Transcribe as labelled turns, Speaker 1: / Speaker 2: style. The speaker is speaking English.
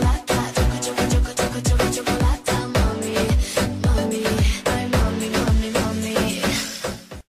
Speaker 1: like